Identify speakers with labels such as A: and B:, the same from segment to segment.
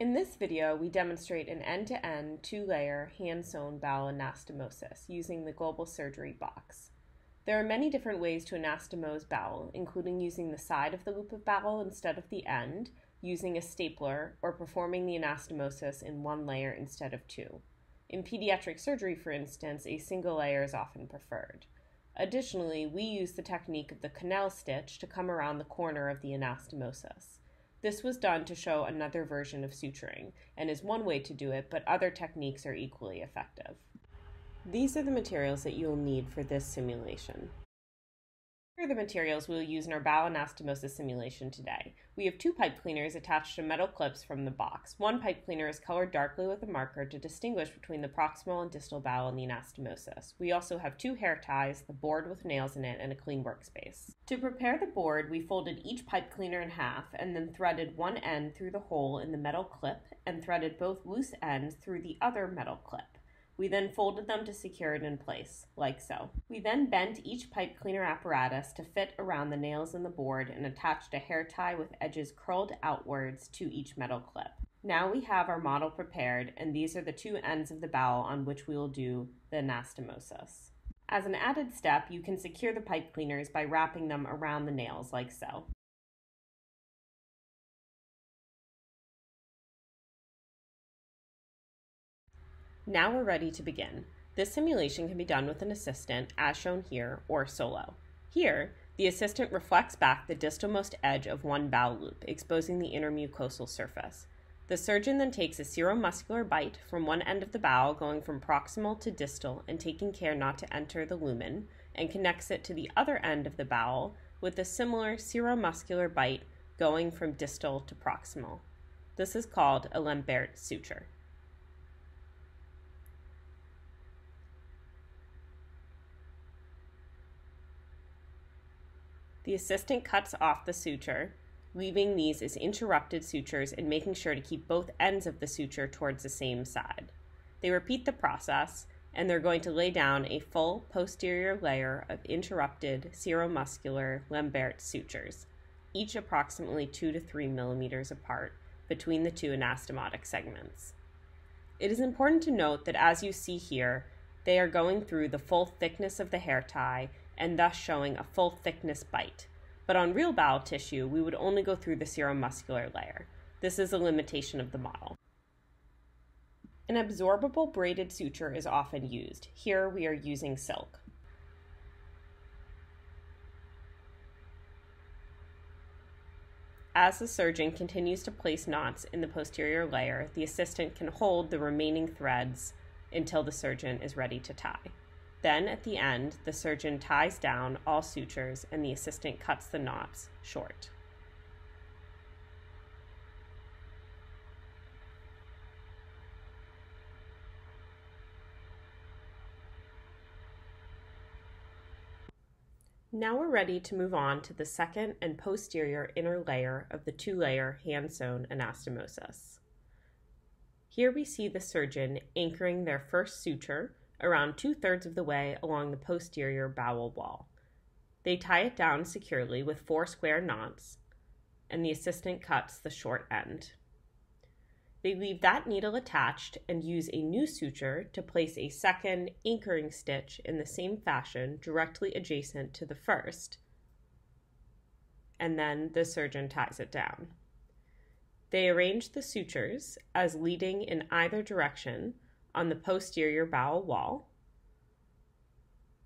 A: In this video, we demonstrate an end-to-end two-layer hand-sewn bowel anastomosis using the global surgery box. There are many different ways to anastomose bowel, including using the side of the loop of bowel instead of the end, using a stapler, or performing the anastomosis in one layer instead of two. In pediatric surgery, for instance, a single layer is often preferred. Additionally, we use the technique of the Connell stitch to come around the corner of the anastomosis. This was done to show another version of suturing, and is one way to do it, but other techniques are equally effective. These are the materials that you will need for this simulation. Here are the materials we will use in our bowel anastomosis simulation today. We have two pipe cleaners attached to metal clips from the box. One pipe cleaner is colored darkly with a marker to distinguish between the proximal and distal bowel in the anastomosis. We also have two hair ties, the board with nails in it, and a clean workspace. To prepare the board, we folded each pipe cleaner in half and then threaded one end through the hole in the metal clip and threaded both loose ends through the other metal clip. We then folded them to secure it in place, like so. We then bent each pipe cleaner apparatus to fit around the nails in the board and attached a hair tie with edges curled outwards to each metal clip. Now we have our model prepared, and these are the two ends of the bowel on which we will do the anastomosis. As an added step, you can secure the pipe cleaners by wrapping them around the nails like so. Now we're ready to begin. This simulation can be done with an assistant, as shown here, or solo. Here, the assistant reflects back the distalmost edge of one bowel loop, exposing the intermucosal surface. The surgeon then takes a seromuscular bite from one end of the bowel, going from proximal to distal and taking care not to enter the lumen, and connects it to the other end of the bowel with a similar seromuscular bite going from distal to proximal. This is called a Lembert suture. The assistant cuts off the suture, leaving these as interrupted sutures and making sure to keep both ends of the suture towards the same side. They repeat the process and they're going to lay down a full posterior layer of interrupted seromuscular Lembert sutures, each approximately 2 to 3 millimeters apart between the two anastomotic segments. It is important to note that as you see here, they are going through the full thickness of the hair tie and thus showing a full thickness bite. But on real bowel tissue, we would only go through the seromuscular layer. This is a limitation of the model. An absorbable braided suture is often used. Here we are using silk. As the surgeon continues to place knots in the posterior layer, the assistant can hold the remaining threads until the surgeon is ready to tie. Then, at the end, the surgeon ties down all sutures and the assistant cuts the knots short. Now we're ready to move on to the second and posterior inner layer of the two-layer hand-sewn anastomosis. Here we see the surgeon anchoring their first suture around two thirds of the way along the posterior bowel wall. They tie it down securely with four square knots, and the assistant cuts the short end. They leave that needle attached and use a new suture to place a second anchoring stitch in the same fashion directly adjacent to the first, and then the surgeon ties it down. They arrange the sutures as leading in either direction on the posterior bowel wall,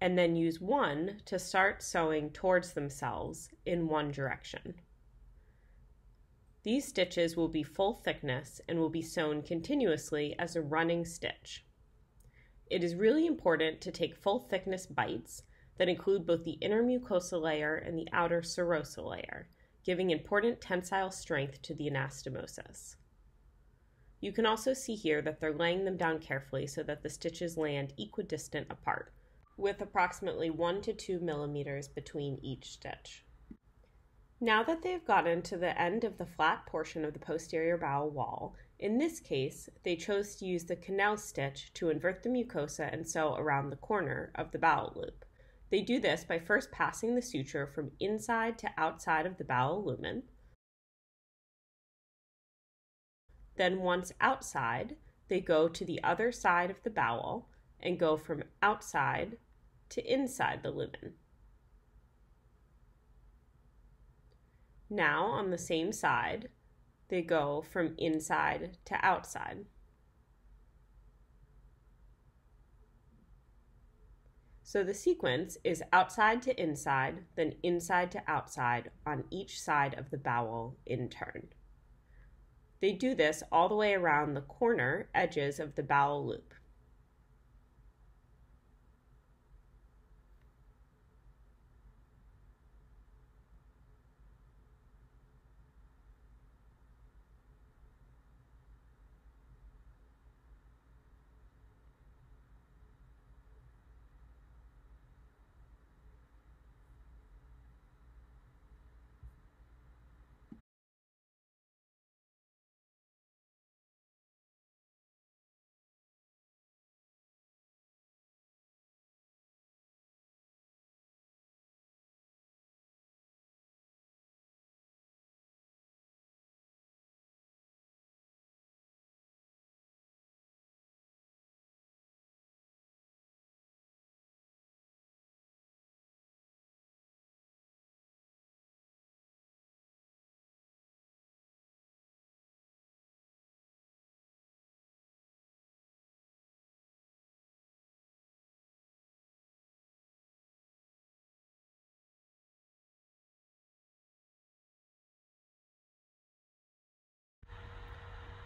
A: and then use one to start sewing towards themselves in one direction. These stitches will be full thickness and will be sewn continuously as a running stitch. It is really important to take full thickness bites that include both the inner mucosa layer and the outer serosa layer, giving important tensile strength to the anastomosis. You can also see here that they're laying them down carefully so that the stitches land equidistant apart, with approximately 1 to 2 millimeters between each stitch. Now that they've gotten to the end of the flat portion of the posterior bowel wall, in this case, they chose to use the Connell stitch to invert the mucosa and sew around the corner of the bowel loop. They do this by first passing the suture from inside to outside of the bowel lumen, Then, once outside, they go to the other side of the bowel and go from outside to inside the lumen. Now, on the same side, they go from inside to outside. So the sequence is outside to inside, then inside to outside on each side of the bowel in turn. They do this all the way around the corner edges of the bowel loop.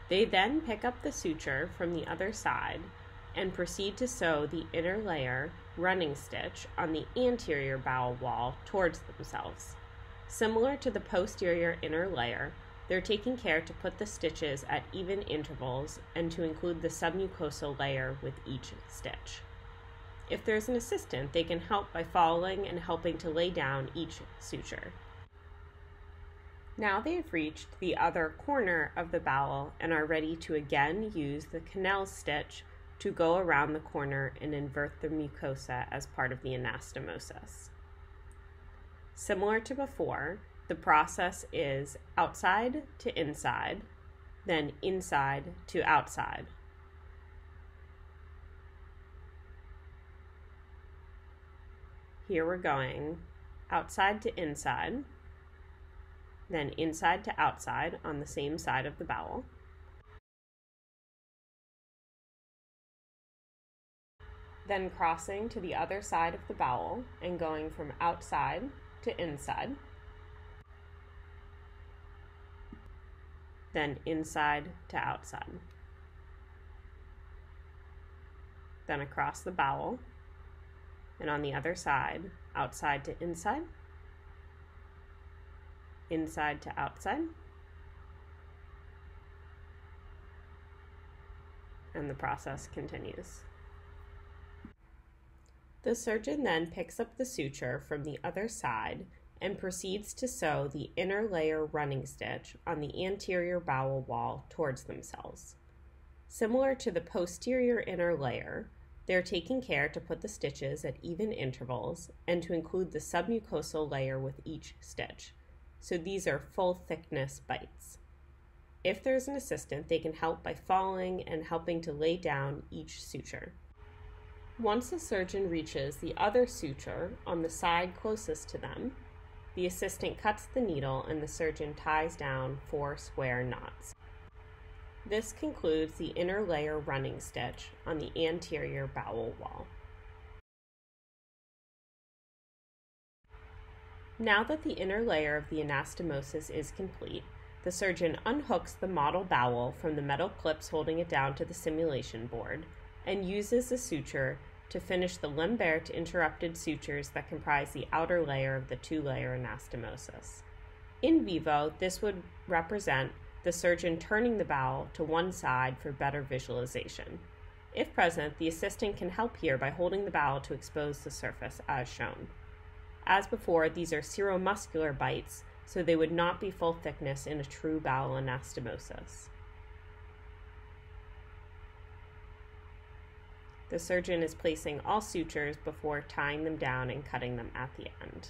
A: They then pick up the suture from the other side and proceed to sew the inner layer running stitch on the anterior bowel wall towards themselves. Similar to the posterior inner layer, they're taking care to put the stitches at even intervals and to include the submucosal layer with each stitch. If there's an assistant, they can help by following and helping to lay down each suture. Now they have reached the other corner of the bowel and are ready to again use the Connell stitch to go around the corner and invert the mucosa as part of the anastomosis. Similar to before, the process is outside to inside, then inside to outside. Here we're going outside to inside then inside to outside on the same side of the bowel. Then crossing to the other side of the bowel and going from outside to inside. Then inside to outside. Then across the bowel and on the other side, outside to inside inside to outside. And the process continues. The surgeon then picks up the suture from the other side and proceeds to sew the inner layer running stitch on the anterior bowel wall towards themselves. Similar to the posterior inner layer, they're taking care to put the stitches at even intervals and to include the submucosal layer with each stitch, so these are full thickness bites. If there's an assistant, they can help by following and helping to lay down each suture. Once the surgeon reaches the other suture on the side closest to them, the assistant cuts the needle and the surgeon ties down four square knots. This concludes the inner layer running stitch on the anterior bowel wall. Now that the inner layer of the anastomosis is complete, the surgeon unhooks the model bowel from the metal clips holding it down to the simulation board and uses the suture to finish the Lembert interrupted sutures that comprise the outer layer of the two layer anastomosis. In vivo, this would represent the surgeon turning the bowel to one side for better visualization. If present, the assistant can help here by holding the bowel to expose the surface as shown. As before, these are seromuscular bites, so they would not be full thickness in a true bowel anastomosis. The surgeon is placing all sutures before tying them down and cutting them at the end.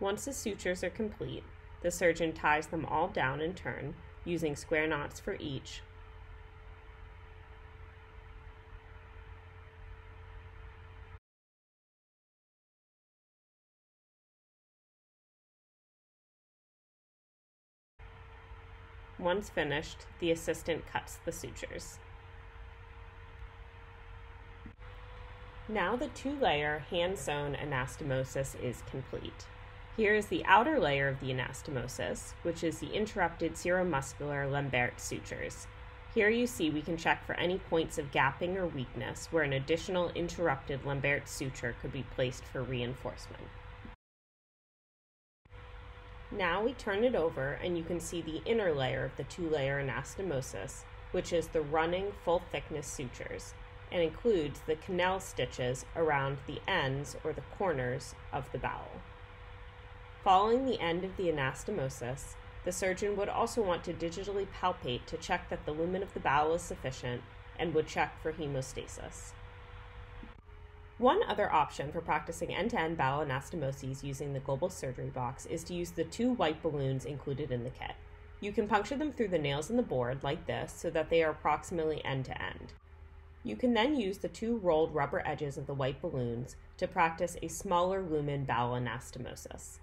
A: Once the sutures are complete, The surgeon ties them all down in turn, using square knots for each. Once finished, the assistant cuts the sutures. Now the two-layer hand-sewn anastomosis is complete. Here is the outer layer of the anastomosis, which is the interrupted seromuscular Lembert sutures. Here you see we can check for any points of gapping or weakness where an additional interrupted Lembert suture could be placed for reinforcement. Now we turn it over and you can see the inner layer of the two-layer anastomosis, which is the running full thickness sutures, and includes the Connell stitches around the ends or the corners of the bowel. Following the end of the anastomosis, the surgeon would also want to digitally palpate to check that the lumen of the bowel is sufficient and would check for hemostasis. One other option for practicing end to end bowel anastomoses using the global surgery box is to use the two white balloons included in the kit. You can puncture them through the nails in the board like this so that they are approximately end to end. You can then use the two rolled rubber edges of the white balloons to practice a smaller lumen bowel anastomosis.